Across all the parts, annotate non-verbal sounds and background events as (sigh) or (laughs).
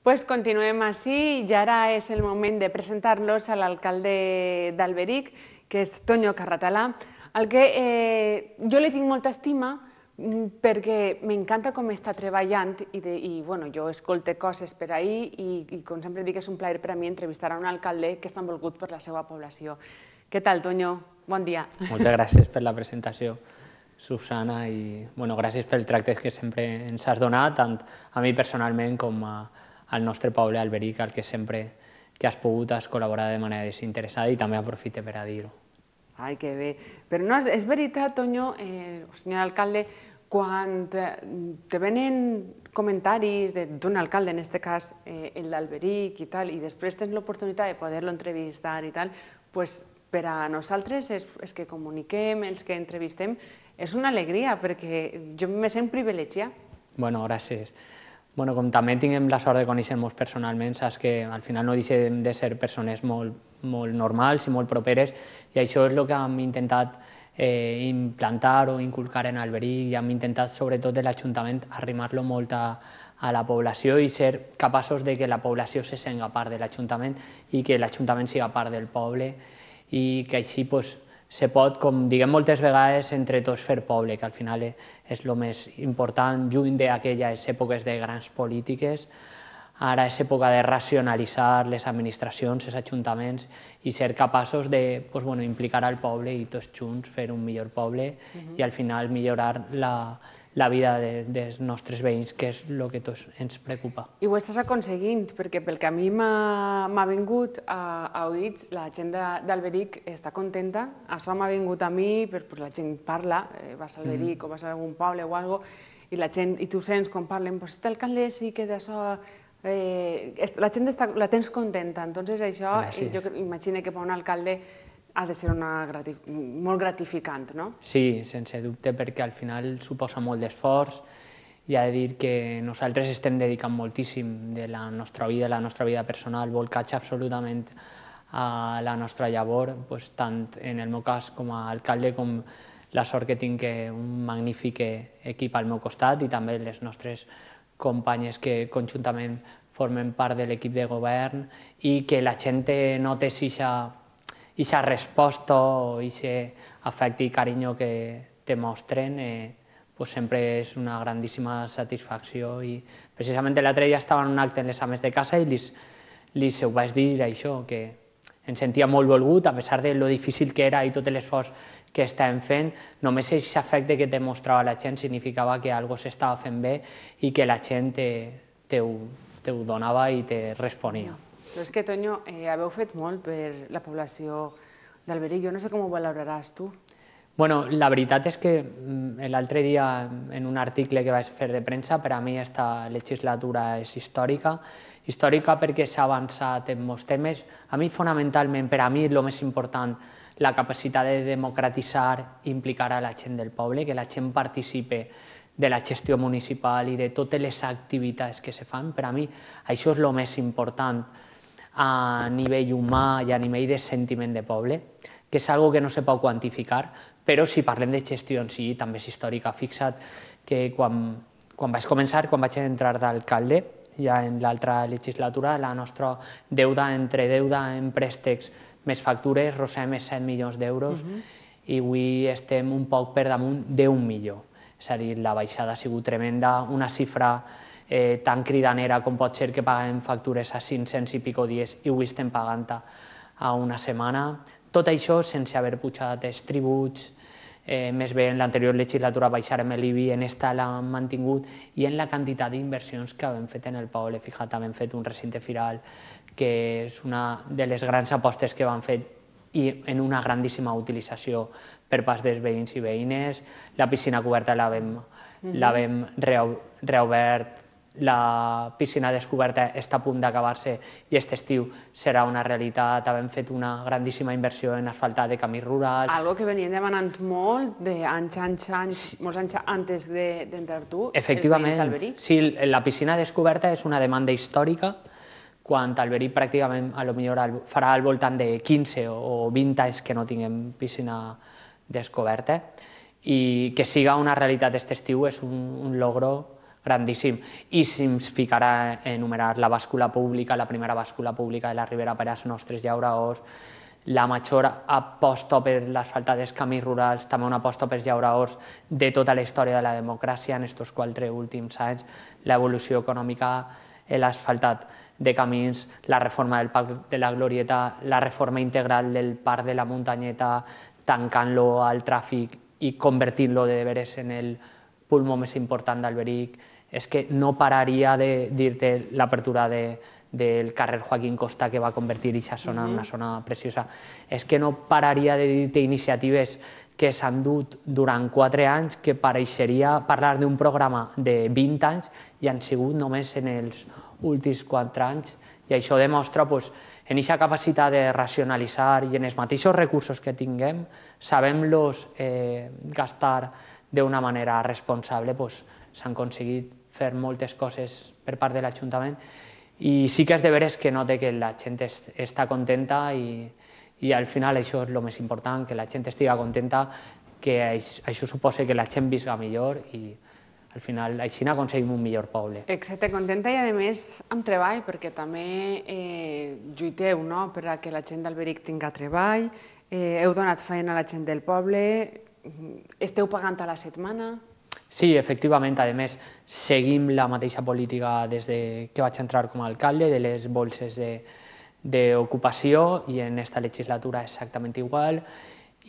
Pues continuem així i ara és el moment de presentar-los a l'alcalde d'Alberic, que és Toño Carratalà, al que eh, jo li tinc molta estima mm, perquè m'encanta com està treballant i, i bueno, jo escolte coses per ahir i, i com sempre dic és un plaer per a mi entrevistar a un alcalde que és tan volgut per la seva població. Què tal, Toño? Bon dia. Moltes gràcies per la presentació, Susana, i bueno, gràcies pel tracte que sempre ens has donat, tant a mi personalment com a, al nostre poble, Alberic, al que sempre que has pogut has col·laborat de manera desinteressada i també aprofite per a dir-ho. Ai, que bé. Però no, és veritat, Toño, eh, senyor alcalde, quan te venen comentaris d'un alcalde, en aquest cas eh, el d'Alberic i tal, i després tens l'oportunitat de poder-lo entrevistar i tal, pues, per a nosaltres, és, és que comuniquem, els que entrevistem, és una alegria, perquè jo me sent privilegiat. Bueno, gràcies bueno, com també tinguem la sort de conèixer-nos personalment, saps que al final no deixem de ser persones molt, molt normals i molt properes i això és el que hem intentat eh, implantar o inculcar en Alberic i hem intentat sobretot de l'Ajuntament arrimar-lo molt a, a la població i ser capaços de que la població se senga part de l'Ajuntament i que l'Ajuntament siga part del poble i que així pues, se pot, com diguem moltes vegades, entre tots fer poble, que al final és el més important, lluny d'aquelles èpoques de grans polítiques, ara és època de racionalitzar les administracions, els ajuntaments i ser capaços de pues, bueno, implicar al poble i tots junts fer un millor poble uh -huh. i al final millorar la, la vida de, dels nostres veïns, que és el que tots ens preocupa. I ho estàs aconseguint, perquè pel que a mi m'ha vingut a, a oïts, la gent d'Alberic està contenta, això m'ha vingut a mi, per, per la gent parla, eh, vas a Alberic mm. o vas a algun poble o algo, i la gent, i tu sents com parlen, pues este alcalde sí que d'això eh, la gent està, la tens contenta, entonces això, Gràcies. jo imagino que per un alcalde ha de ser una grati molt gratificant, no? Sí, sense dubte, perquè al final suposa molt d'esforç i ha de dir que nosaltres estem dedicant moltíssim de la nostra vida, la nostra vida personal, volcats absolutament a la nostra llavor, doncs, tant en el meu cas com a alcalde com la sort que tinc que un magnífic equip al meu costat i també les nostres companyes que conjuntament formen part de l'equip de govern i que la gent note si aquesta resposta o aquest afecte i carinyo que te mostren eh, pues sempre és una grandíssima satisfacció i precisament l'altre dia estava en un acte en les ames de casa i li, li ho vaig dir això, que em sentia molt volgut, a pesar de lo difícil que era i tot l'esforç que estàvem fent, només aquest afecte que te mostrava la gent significava que algo s'estava fent bé i que la gent te, te, ho, te ho donava i te responia. Però és que, Toño, eh, haveu fet molt per la població d'Alberic. Jo no sé com ho valoraràs tu. Bueno, la veritat és que mm, l'altre dia, en un article que vaig fer de premsa, per a mi aquesta legislatura és històrica. Històrica perquè s'ha avançat en molts temes. A mi, fonamentalment, per a mi, el més important, la capacitat de democratitzar, implicar a la gent del poble, que la gent participe de la gestió municipal i de totes les activitats que se fan. Per a mi, això és el més important a nivell humà i a nivell de sentiment de poble, que és algo que no se pot quantificar, però si parlem de gestió en si, també és històrica. Fixa't que quan, quan vaig començar, quan vaig entrar d'alcalde, ja en l'altra legislatura, la nostra deuda entre deuda en préstecs més factures rosem més 7 milions d'euros uh -huh. i avui estem un poc per damunt d'un milió. És a dir, la baixada ha sigut tremenda, una xifra eh, tan cridanera com pot ser que paguem factures a 500 i pico dies i avui estem pagant a una setmana. Tot això sense haver pujat els tributs, eh, més bé en l'anterior legislatura baixarem l'IBI, en esta l'hem mantingut, i en la quantitat d'inversions que hem fet en el poble. Fija't, hem fet un recinte firal, que és una de les grans apostes que vam fer i en una grandíssima utilització per pas dels veïns i veïnes. La piscina coberta l'hem mm -hmm. reobert la piscina descoberta està a punt d'acabar-se i aquest estiu serà una realitat. Hem fet una grandíssima inversió en asfaltar de camí rural. Algo que venien demanant molt de anys, anys, anys, molts anys antes d'entrar de, tu, Efectivament, sí, la piscina descoberta és una demanda històrica quan Alberí pràcticament a lo millor farà al voltant de 15 o 20 anys que no tinguem piscina descoberta i que siga una realitat aquest estiu és un, un logro grandíssim. I si ens ficarà a enumerar la bàscula pública, la primera bàscula pública de la Ribera per als nostres llauraors, la major aposta per l'asfaltat camins rurals, també una aposta per llauraors de tota la història de la democràcia en aquests quatre últims anys, l'evolució econòmica, l'asfaltat de camins, la reforma del Parc de la Glorieta, la reforma integral del Parc de la Muntanyeta, tancant-lo al tràfic i convertint-lo de veres en el pulmó més important d'Alberic. És que no pararia de dir-te l'apertura de, del carrer Joaquín Costa que va convertir aquesta zona en una zona preciosa. És que no pararia de dir-te iniciatives que s'han dut durant quatre anys que pareixeria parlar d'un programa de 20 anys i han sigut només en els últims quatre anys i això demostra pues, en aquesta capacitat de racionalitzar i en els mateixos recursos que tinguem, sabem-los eh, gastar d'una manera responsable, pues, s'han aconseguit fer moltes coses per part de l'Ajuntament i sí que és de veres que note que la gent est, està contenta i, i al final això és el més important, que la gent estigui contenta, que això, suposa que la gent visca millor i al final així aconseguim un millor poble. Exacte, contenta i a més amb treball, perquè també eh, lluiteu no? per a que la gent d'Alberic tinga treball, eh, heu donat feina a la gent del poble, esteu pagant a la setmana, Sí, efectivament. A més, seguim la mateixa política des de que vaig entrar com a alcalde, de les bolses d'ocupació, i en aquesta legislatura exactament igual.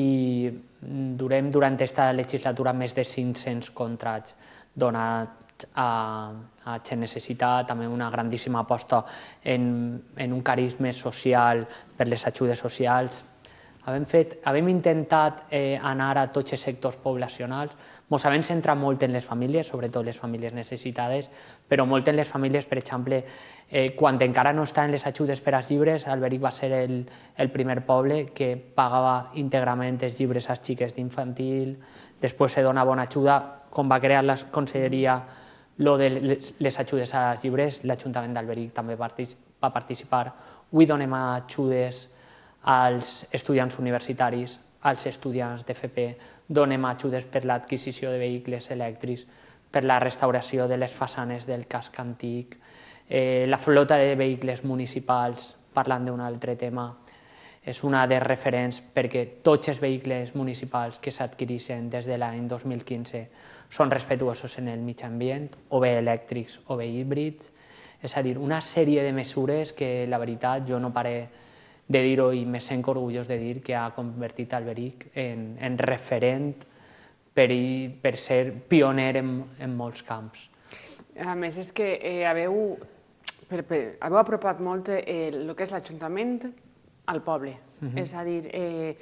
I durem durant aquesta legislatura més de 500 contrats donats a, a gent necessitat, també una grandíssima aposta en, en un carisme social per les ajudes socials, Havem, fet, havem intentat eh, anar a tots els sectors poblacionals, ens havem centrat molt en les famílies, sobretot les famílies necessitades, però molt en les famílies, per exemple, eh, quan encara no estaven les ajudes per als llibres, Alberic va ser el, el primer poble que pagava íntegrament els llibres als xiques d'infantil, després se donava una ajuda, com va crear la conselleria lo de les, les ajudes als llibres, l'Ajuntament d'Alberic també va participar. Avui donem ajudes als estudiants universitaris, als estudiants d'FP, donem ajudes per l'adquisició de vehicles elèctrics, per la restauració de les façanes del casc antic, eh, la flota de vehicles municipals, parlant d'un altre tema, és una de referents perquè tots els vehicles municipals que s'adquireixen des de l'any 2015 són respetuosos en el mig ambient, o bé elèctrics o bé híbrids, és a dir, una sèrie de mesures que la veritat jo no paré de dir-ho i me sent orgullós de dir que ha convertit Alberic en, en referent per, per ser pioner en, en molts camps. A més, és que eh, haveu, per, per, haveu apropat molt eh, el que és l'Ajuntament al poble. Uh -huh. És a dir, eh,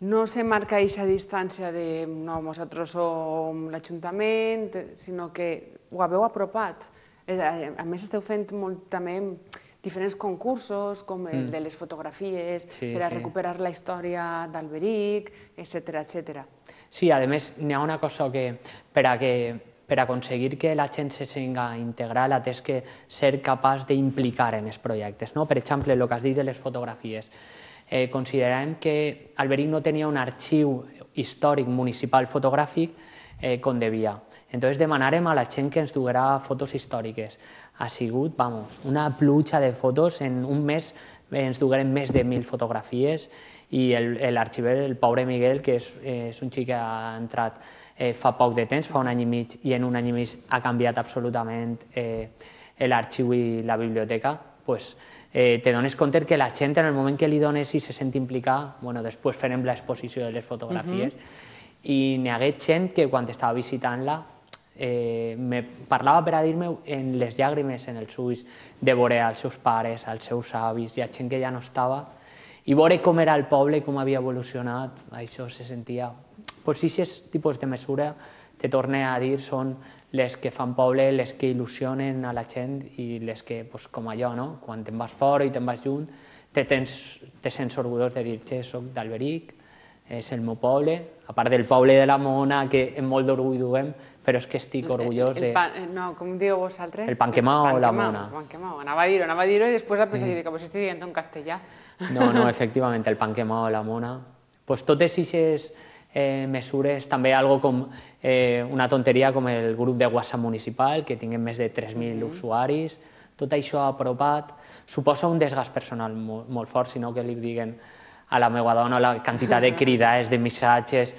no se marca aquesta distància de no, nosaltres som l'Ajuntament, sinó que ho haveu apropat. Eh, a més, esteu fent molt també diferents concursos, com el mm. de les fotografies, sí, per a sí. recuperar la història d'Alberic, etc etc. Sí, a més, n'hi ha una cosa que per a que per aconseguir que la gent se senga integral, tens que ser capaç d'implicar en els projectes. No? Per exemple, el que has dit de les fotografies. Eh, considerem que Alberic no tenia un arxiu històric municipal fotogràfic eh, com devia. Entonces demanarem a la gent que ens duguerà fotos històriques. Ha sigut, vamos, una pluja de fotos, en un mes ens duguerem més de mil fotografies i l'arxiver, el, el pobre Miguel, que és, és un xic que ha entrat eh, fa poc de temps, fa un any i mig, i en un any i mig ha canviat absolutament eh, l'arxiu i la biblioteca, pues, eh, te dones compte que la gent en el moment que li dones i se sent implicar, bueno, després farem l'exposició de les fotografies, uh -huh. i n'hi hagué gent que quan estava visitant-la eh, me parlava per a dir-me en les llàgrimes en els ulls de veure els seus pares, els seus avis, i a gent que ja no estava, i veure com era el poble, com havia evolucionat, això se sentia... Pues aquests tipus de mesura, te torne a dir, són les que fan poble, les que il·lusionen a la gent i les que, pues, com allò, no? quan te'n vas fora i te'n vas junt, te, tens, te sents orgullós de dir, che, soc d'Alberic, és el meu poble, a part del poble de la Mona, que amb molt d'orgull duem, però és que estic orgullós el pan, de... No, com dieu vosaltres? El panquemao o la Mona. El panquemao, anava a dir-ho, anava a dir-ho i després vaig pensar, mm. que pues estic dient en castellà. No, no, (laughs) efectivament, el panquemao o la Mona. Pues totes aquestes eh, mesures, també algo com eh, una tonteria com el grup de WhatsApp municipal, que tinguem més de 3.000 mm -hmm. usuaris, tot això apropat, suposa un desgast personal molt, molt fort, sinó que li diguen a la meva dona la quantitat de (laughs) cridades, de missatges,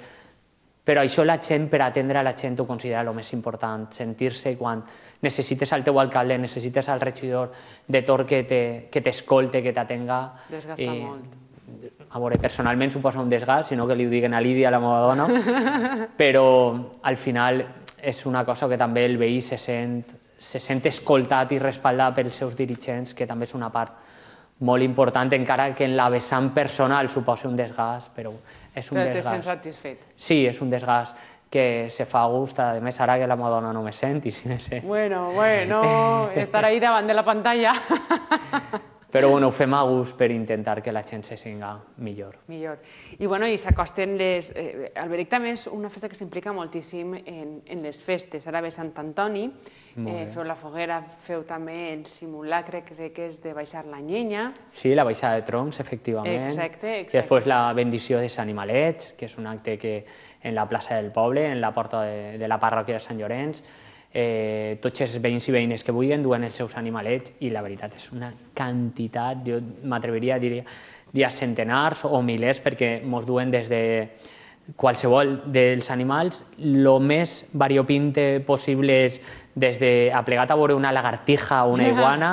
però això la gent, per atendre a la gent, ho considera el més important, sentir-se quan necessites al teu alcalde, necessites al regidor de Tor que t'escolte, que t'atenga. Desgasta I, molt. A veure, personalment suposa un desgast, sinó que li ho diguen a Lídia, la meva dona, (laughs) però al final és una cosa que també el veí se sent se sent escoltat i respaldat pels seus dirigents, que també és una part molt important, encara que en la vessant personal suposi un desgast, però és un desgast. Però satisfet. Sí, és un desgast que se fa a gust, a més ara que la meva dona no me sent i si me sent. Bueno, bueno, (laughs) estar ahí davant de la pantalla. (laughs) Però bueno, ho fem a gust per intentar que la gent se singa millor. Millor. I, bueno, i s'acosten les... Eh, Alberic també és una festa que s'implica moltíssim en, en les festes. Ara ve Sant Antoni, eh, feu la foguera, feu també el simulacre, crec que és de baixar la llenya. Sí, la baixada de troncs, efectivament. Exacte, exacte. I després la bendició dels animalets, que és un acte que en la plaça del poble, en la porta de, de la parròquia de Sant Llorenç, eh, tots els veïns i veïnes que vulguin duen els seus animalets i la veritat és una quantitat, jo m'atreviria a dir, dir a centenars o milers perquè mos duen des de qualsevol dels animals, el més variopinte possible és des de aplegat a veure una lagartija o una (laughs) iguana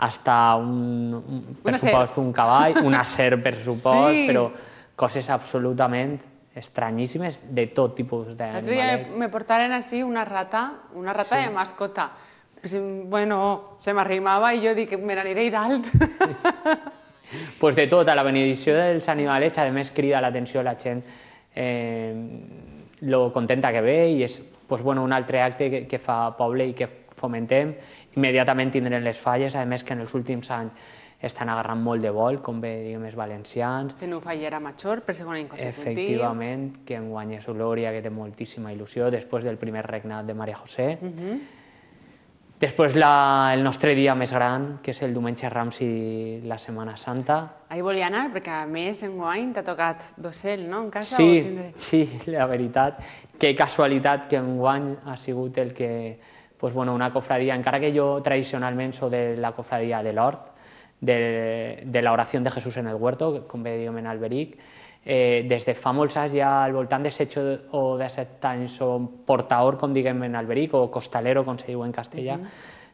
hasta un, un per supost, un cavall, una serp, per (laughs) supost, sí. però coses absolutament estranyíssimes de tot tipus d'animals. me portaren així una rata, una rata sí. de mascota. Bueno, se m'arrimava i jo dic, me n'aniré dalt. pues de tot, a la benedició dels animalets, a més crida l'atenció la gent eh, lo contenta que ve i és pues, bueno, un altre acte que, que fa poble i que fomentem. Immediatament tindrem les falles, a més que en els últims anys estan agarrant molt de vol, com bé diguem els valencians. Teniu fallera major per segon any consecutiu. Efectivament, que en guanya Glòria, que té moltíssima il·lusió, després del primer regnat de Maria José. Uh mhm. -huh. Després la, el nostre dia més gran, que és el diumenge Rams i la Setmana Santa. Ahir volia anar, perquè a més en guany t'ha tocat d'ocell, no?, en casa? Sí, tindré... sí, la veritat. Que casualitat que en guany ha sigut el que, pues, bueno, una cofradia, encara que jo tradicionalment sóc de la cofradia de l'Hort, de, de l'oració de Jesús en el huerto, com bé en Alberic. Eh, des de fa molts anys, ja al voltant de 7 o de 7 anys, som portador, com diguem en Alberic, o costalero, com se diu en castellà, uh -huh.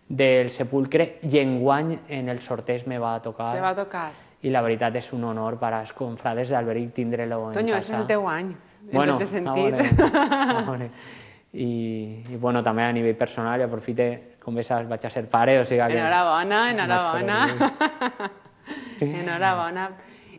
del sepulcre, i enguany en el sorteig me va tocar. Te va tocar. I la veritat és un honor per als confrades d'Alberic tindre-lo en Toño, casa. és el teu any, bueno, en tot sentit. A veure, a veure. I, i bueno, també a nivell personal, i aprofite com bé saps, vaig a ser pare, o sigui que... Enhorabona, enhorabona. (laughs) enhorabona.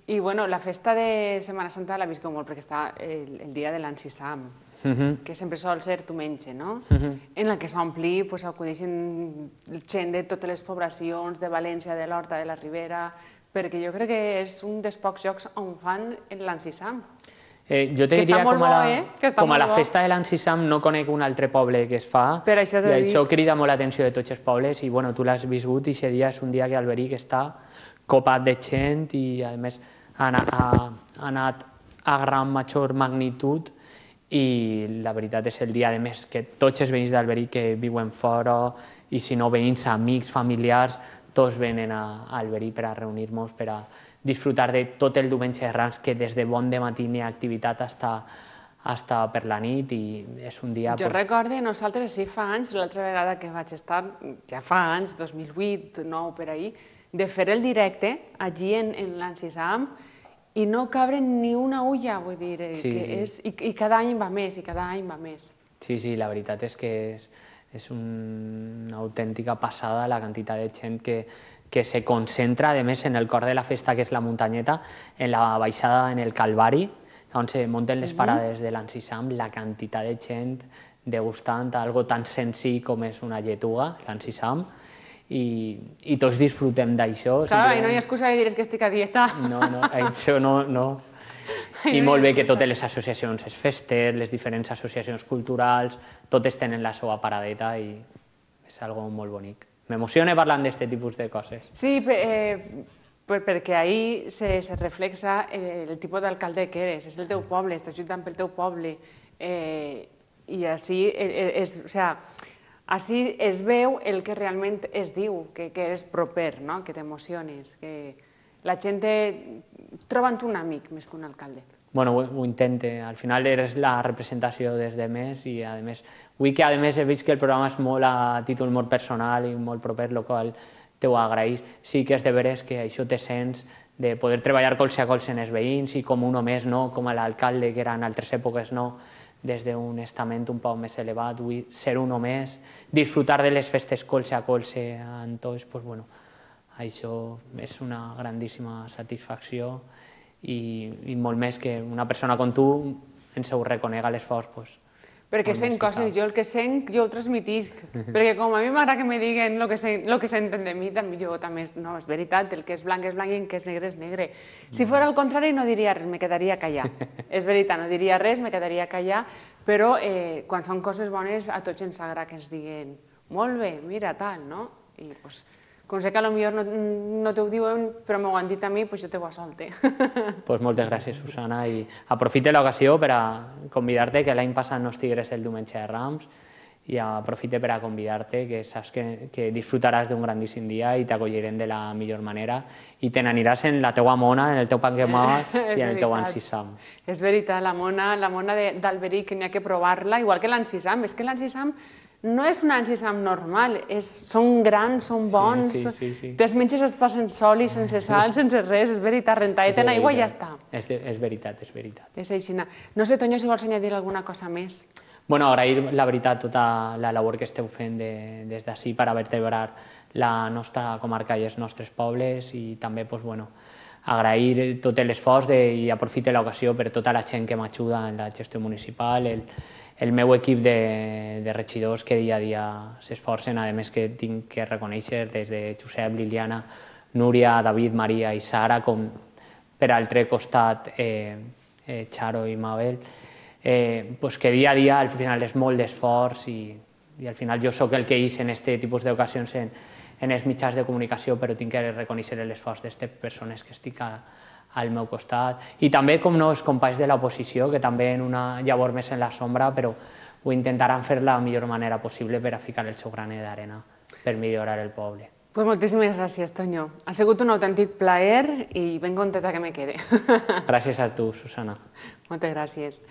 I bueno, la festa de Setmana Santa la visco molt perquè està el, el dia de l'Ancisam, uh -huh. que sempre sol ser diumenge, no? Uh -huh. En la que s'ompli, pues, acudeixen gent de totes les poblacions, de València, de l'Horta, de la Ribera, perquè jo crec que és un dels pocs jocs on fan l'Ancisam. Eh, jo te que diria com a la, eh? com a la festa de l'Ancisam no conec un altre poble que es fa per això i això crida molt l'atenció de tots els pobles i bueno, tu l'has viscut i aquest dia és un dia que Alberic està copat de gent i a més ha anat, ha, ha anat a gran major magnitud i la veritat és el dia de més que tots els veïns d'Alberic que viuen fora i si no veïns, amics, familiars, tots venen a, a Alberic per a reunir-nos, per a disfrutar de tot el diumenge de Rams, que des de bon de matí hi ha activitat hasta, hasta per la nit i és un dia... Jo pues... recorde, nosaltres sí fa anys, l'altra vegada que vaig estar, ja fa anys, 2008, 2009, per ahir, de fer el directe allí en, en l'Ancisam i no cabre ni una ulla, vull dir, eh, sí, que sí. és, i, i cada any va més, i cada any va més. Sí, sí, la veritat és que és, és un, una autèntica passada la quantitat de gent que, que se concentra, a més, en el cor de la festa, que és la muntanyeta, en la baixada en el Calvari, on se munten les parades de l'Ancisam, la quantitat de gent degustant algo tan senzill com és una lletuga, l'Ancisam, i, i tots disfrutem d'això. Clar, i no hi ha excusa de dir que estic a dieta. No, no, (laughs) això no, no. I molt bé que totes les associacions, els festers, les diferents associacions culturals, totes tenen la seva paradeta i és algo molt bonic. M'emociona parlant d'aquest tipus de coses. Sí, eh, per, perquè ahir se, se reflexa el, tipus d'alcalde que eres, és el teu poble, estàs lluitant pel teu poble, eh, i així, és, o sea, així es veu el que realment es diu, que, que és proper, no? que t'emociones, que la gent troba un amic més que un alcalde. Bueno, ho, ho intente. Al final eres la representació des de més i a més, avui que a més he vist que el programa és molt a títol molt personal i molt proper, el qual te ho agraïs. Sí que és de veres que això te sents de poder treballar colze a colze en els veïns i com un més, no? com l'alcalde, que era en altres èpoques, no? des d'un estament un poc més elevat, vull ser un més, disfrutar de les festes colze a colze amb tots, pues, bueno, això és una grandíssima satisfacció i, i molt més que una persona com tu ens ho reconega l'esforç, pues, perquè sent coses, jo el que sent, jo ho transmitisc, (laughs) perquè com a mi m'agrada que me diguen el que, sent, lo que senten de mi, també jo també, no, és veritat, el que és blanc és blanc i el que és negre és negre. Si fos al contrari no diria res, me quedaria callar. (laughs) és veritat, no diria res, me quedaria callar, però eh, quan són coses bones a tots ens agrada que ens diguen molt bé, mira, tal, no? I pues, com sé que potser no, no t'ho diuen, però m'ho han dit a mi, doncs jo te ho solte. (laughs) pues moltes gràcies, Susana, i aprofite l'ocasió per a convidar-te, que l'any passat no estigués el diumenge de Rams, i aprofite per a convidar-te, que saps que, que disfrutaràs d'un grandíssim dia i t'acollirem de la millor manera i te n'aniràs en la teua mona, en el teu panquemà (laughs) i en el teu ansisam. És veritat, la mona, la mona d'Alberic n'hi ha que provar-la, igual que l'ansisam. És que l'ansisam no és un ansisam normal, és, són grans, són bons, sí, sí, sí, sí. te'ls menges estar sense oli, sense sal, sense res, és veritat, rentadet en aigua i ja està. És, de, és veritat, és veritat. És així. No sé, Toño, si vols añadir alguna cosa més. Bueno, agrair, la veritat, tota la labor que esteu fent de, des d'ací per a vertebrar la nostra comarca i els nostres pobles i també, pues, bueno, agrair tot l'esforç i aprofite l'ocasió per tota la gent que m'ajuda en la gestió municipal, el, el meu equip de, de regidors que dia a dia s'esforcen, a més que tinc que reconèixer des de Josep, Liliana, Núria, David, Maria i Sara, com per altre costat eh, eh, Charo i Mabel, eh, pues que dia a dia al final és molt d'esforç i, i al final jo sóc el que eix en aquest tipus d'ocasions en, en els mitjans de comunicació, però tinc que reconèixer l'esforç d'aquestes persones que estic a, al meu costat. I també, com no, els companys de l'oposició, que també en una llavor més en la sombra, però ho intentaran fer la millor manera possible per a ficar el seu graner d'arena per millorar el poble. Pues moltíssimes gràcies, Toño. Ha sigut un autèntic plaer i ben contenta que me quede. (laughs) Gràcies a tu, Susana. Moltes gràcies.